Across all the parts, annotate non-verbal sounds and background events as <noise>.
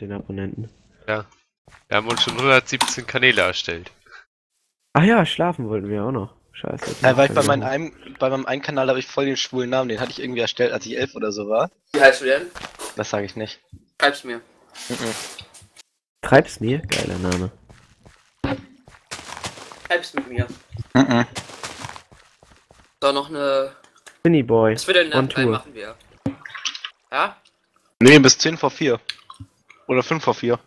mit den Abonnenten. Wir haben uns schon 117 Kanäle erstellt. Ach ja, schlafen wollten wir auch noch. Scheiße. Ja, weil ich bei, meinem einen, bei meinem einen Kanal habe ich voll den schwulen Namen, den hatte ich irgendwie erstellt, als ich elf oder so war. Wie heißt du denn? Das sage ich nicht. Schreib's mir. Mhm. Treib's mir? Geiler Name. Schreib's mit mir. Mhm. So, noch eine. Winnie Boy. Was für den On Nachteil Tour. machen wir? Ja? Nee, bis 10 vor 4. Oder 5 vor 4.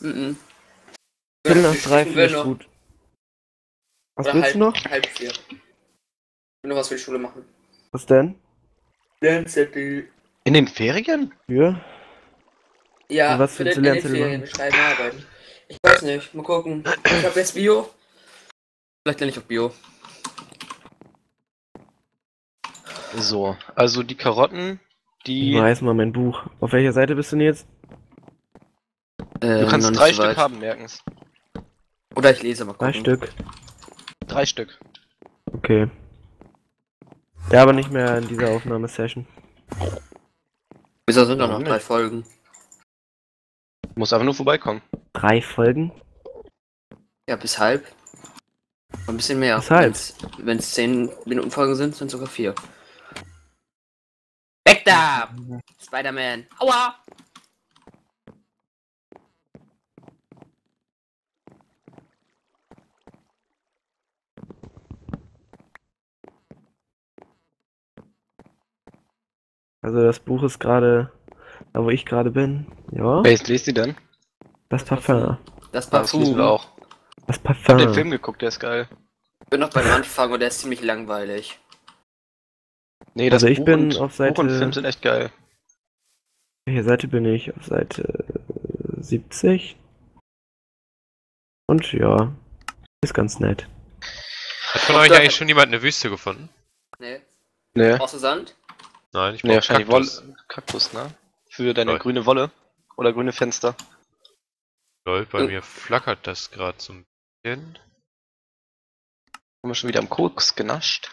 Mhm. Viertel nach Ich drei will finde ich noch- gut. Was Oder willst halb, du noch? Halb vier. Ich will noch was für die Schule machen. Was denn? Lernzettel. In den Ferien? Für? Ja, Was für den du in den Lernzettel Ferien schreiben, arbeiten. Ich weiß nicht, mal gucken. Ich habe jetzt Bio. Vielleicht lerne ich auch Bio. So, also die Karotten, Ich die. weiß mal mein Buch. Auf welcher Seite bist du denn jetzt? Äh, Du kannst drei Stück haben, merken's. Oder ich lese mal Drei gucken. Stück. Drei Stück. Okay. Ja, aber nicht mehr in dieser Aufnahmesession. Wieso sind da noch drei? Folgen? Du musst einfach nur vorbeikommen. Drei Folgen? Ja, bis halb. Ein bisschen mehr. Bis halb? Wenn es 10 Minuten Folgen sind, sind sogar vier. Weg da! Spider-Man. Aua! Also das Buch ist gerade da, wo ich gerade bin. Ja. Welches lest ihr denn? Das Parfum. Das Ah, das Parfum. wir auch. Das Ich hab den Parfum. Film geguckt, der ist geil. Ich bin noch beim Anfang und der ist ziemlich langweilig. Nee, das Also ich Buch bin und, auf Buch und Seite- Film sind echt geil. Welche Seite bin ich? Auf Seite äh, 70. Und ja, ist ganz nett. Hat von euch eigentlich schon jemand eine Wüste gefunden? Ne? Nee. Brauchst du Sand? Nein, ich Nee, brauch wahrscheinlich Kaktus. Wolle. Kaktus, ne? Für deine Lol. grüne Wolle. Oder grüne Fenster. Lol, bei Äh. mir flackert das gerade so ein bisschen. Haben wir schon wieder am Koks genascht?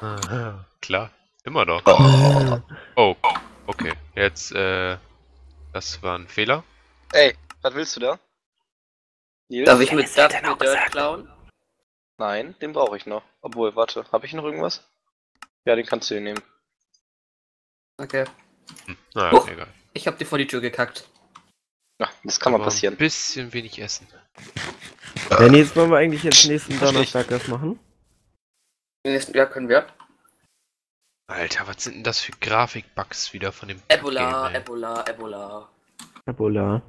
Aha, Klar, immer noch. Oh. Oh, okay. Jetzt, äh, das war ein Fehler. Ey, was willst du da? Nils? Darf ich mit, denn mit Dirt klauen? Nein, den brauche ich noch. Obwohl, warte, habe ich noch irgendwas? Ja, den kannst du dir nehmen. Okay. Hm, naja, Oh. egal. Ich hab dir vor die Tür gekackt. Ja, das kann mal passieren. Ein bisschen wenig essen. Ja, nee, jetzt wollen wir eigentlich jetzt nächsten. Donnerstag das machen. Nächsten Jahr können wir. Alter, was sind denn das für Grafikbugs wieder von dem Ebola, ey? Ebola, Ebola. Ebola.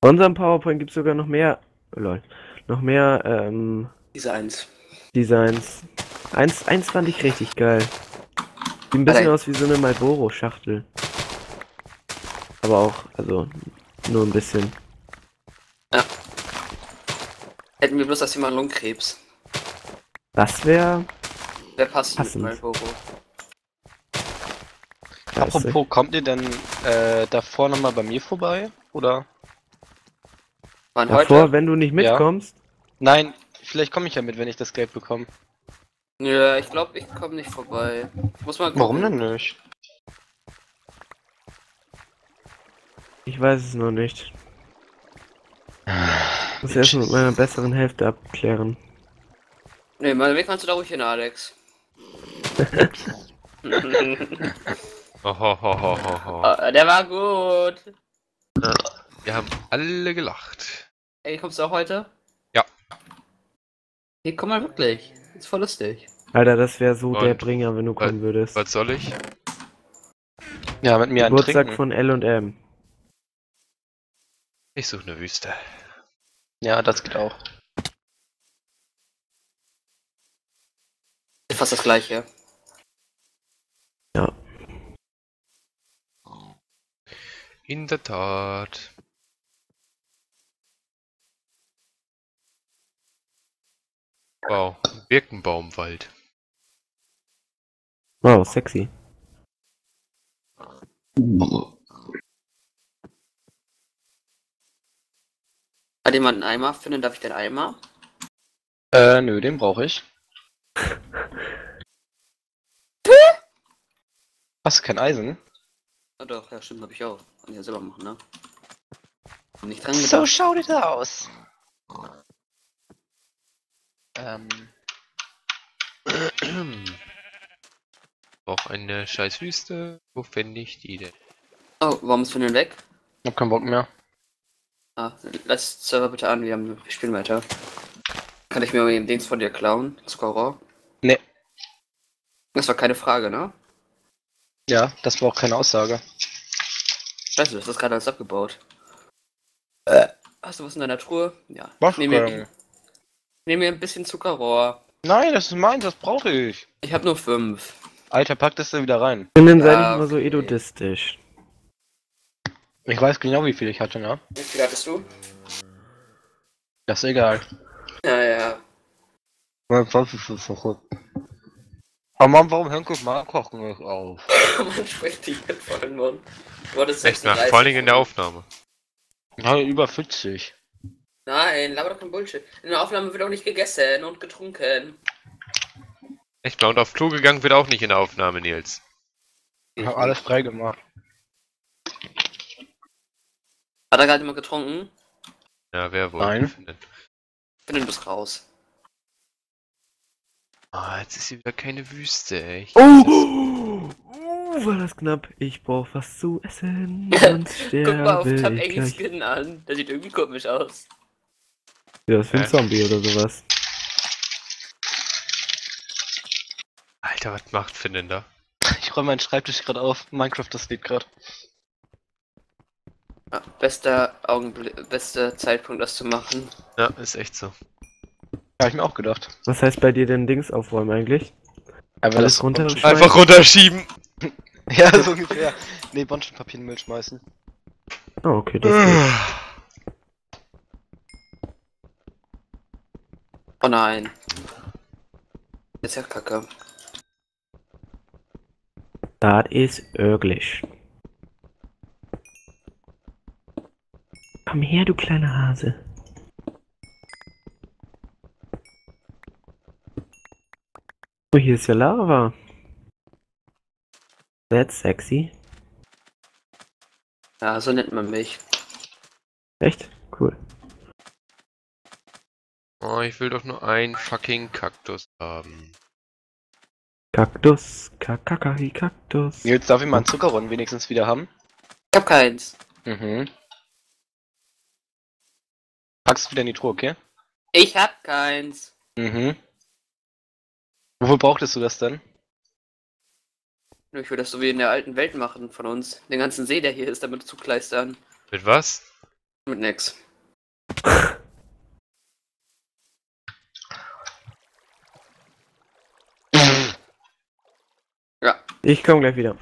Bei unserem PowerPoint gibt es sogar noch mehr. oh, lol. Noch mehr ähm, Diese eins. Designs. Eins, eins fand ich richtig geil. Sieht ein bisschen Alter. aus wie so eine Marlboro-Schachtel. Aber auch, also, nur ein bisschen. Hätten wir bloß das Thema Lungenkrebs. Das wäre. Wer passt mit Marlboro? Apropos, kommt ihr denn äh, davor nochmal bei mir vorbei? Oder? Wann Davor, heute? wenn du nicht mitkommst, Nein, vielleicht komme ich ja mit, wenn ich das Geld bekomme. Ja, ich glaube, ich komme nicht vorbei. Ich muss mal gucken. Warum denn nicht? ich weiß es noch nicht. Muss erst mit meiner besseren Hälfte abklären. Nee, meinen Weg kannst du da ruhig hin, Alex. <laughs> Oh, ho. Ah, Der war gut. Wir haben alle gelacht. Ey, kommst du auch heute? Ja. Hey, komm mal wirklich. Ist voll lustig. Alter, das wäre so der Und- Bringer, wenn du kommen würdest. Was soll ich? Ja, mit mir Geburtstag Trinken. von L und M. Ich suche eine Wüste. Ja, das geht auch. Ist fast das gleiche. Ja. In der Tat. Wow, Birkenbaumwald. Wow, sexy. Hat jemand einen Eimer? Finden darf ich den Eimer? Äh, nö, den brauche ich. Hast du kein Eisen? Ja, doch, ja, stimmt, hab ich auch. Kann ich ja selber machen, ne? Nicht dran So gedacht. schaut es aus. Ähm, Brauch eine scheiß Wüste. Wo finde ich die denn? Oh, warum ist Finn weg? ich hab keinen Bock mehr. Ah, lass Server bitte an, wir, haben, wir spielen weiter. Kann ich mir mal den Dings von dir klauen? Zuckerrohr? Nee. Das war keine Frage, ne? Ja, das war auch keine Aussage. Scheiße, du hast das gerade alles abgebaut. Äh. Hast du was in deiner Truhe? Ja. Was Nehm mir, denn? Nehm mir ein bisschen Zuckerrohr. Nein, das ist meins, das brauche ich. Ich habe nur fünf. Alter, pack das da wieder rein. Finden sei Ah, nicht immer so okay. Ich weiß genau, wie viel ich hatte, ne? Wie viel hattest du? Das ist egal. Ja, ja. Was ist das so Oh Mann, warum hängt das mal kochen nicht auf? <laughs> Man spricht dich mit vollen Mund. Du hattest Echt mal, 36. vor allem in der Aufnahme. Ja, über 40. Nein, laber doch kein Bullshit. In der Aufnahme wird auch nicht gegessen und getrunken. Echt mal, und auf Klo gegangen wird auch nicht in der Aufnahme, Nils. Ich hab alles frei gemacht. Hat er gerade immer getrunken? Ja, wer wohl? Nein. Bin du bist raus. Ah, jetzt ist hier wieder keine Wüste, ey. Oh! Uh, war das knapp. Ich brauch was zu essen. <laughs> Sonst Guck mal auf Tab ich Engel gleich. Skin an. Der sieht irgendwie komisch aus. Ja, das ist für ein Hä? Zombie oder sowas. Alter, was macht Finn denn da? <laughs> Ich räume meinen Schreibtisch gerade auf. Minecraft, das geht gerade. Ja, bester Augenblick, bester Zeitpunkt, das zu machen. Ja, ist echt so. Hab ich mir auch gedacht. Was heißt bei dir denn Dings aufräumen eigentlich? Aber Alles runter- Einfach runterschieben! <laughs> Ja, so ungefähr. Nee, Bondschenpapier in den Müll schmeißen. Oh, okay, das geht. <sighs> nein. Das ist ja kacke. Das ist ärgerlich. Komm her, du kleiner Hase. Oh, hier ist ja Lava. That's sexy. Ja, so nennt man mich. Echt? Cool. Oh, ich will doch nur einen fucking Kaktus haben. Kaktus, Kakakari, Kaktus. Jetzt darf ich mal einen Zuckerrohren wenigstens wieder haben. Ich hab keins. Mhm. Packst du wieder in die Truhe, okay? Ich hab keins. Mhm. Wofür brauchtest du das denn? Ich will das so wie in der alten Welt machen von uns. Den ganzen See, der hier ist, damit zu kleistern. Mit was? Mit nix. <laughs> Ich komm gleich wieder.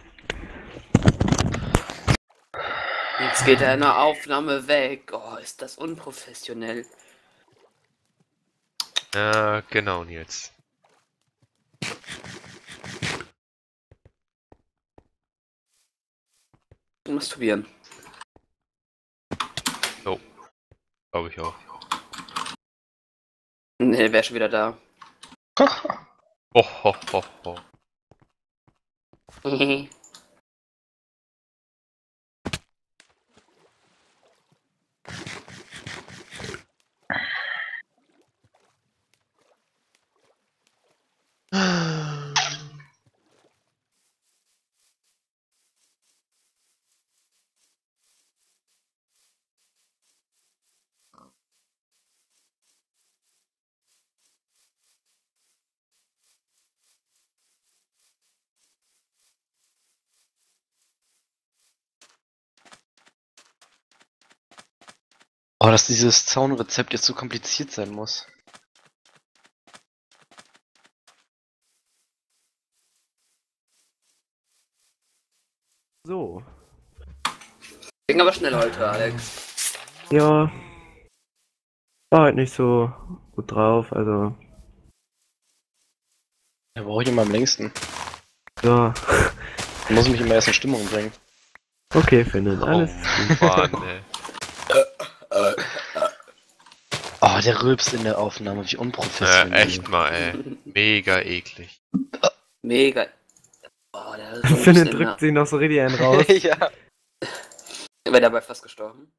jetzt geht er in der Aufnahme weg. Oh, ist das unprofessionell. Ja, genau, Nils. Masturbieren. Glaube ich auch. Nee, wär schon wieder da. Oh, ho, ho, ho. Mm-hmm. Oh, dass dieses Zaunrezept jetzt so kompliziert sein muss. So. Ging aber schnell heute, Alex. Ja. War halt nicht so gut drauf, also. Da brauche ich immer am längsten. Ja. Da muss ich mich immer erst in Stimmung bringen. Okay, Finnen, alles oh, gut. Mann, ey. Oh, der rülpst in der Aufnahme, wie Ja, unprofessionell. echt mal, ey. Mega eklig. Mega. Oh, der ist so ein Finnen bisschen drückt sich noch so richtig einen raus. <laughs> ja. Wäre dabei fast gestorben.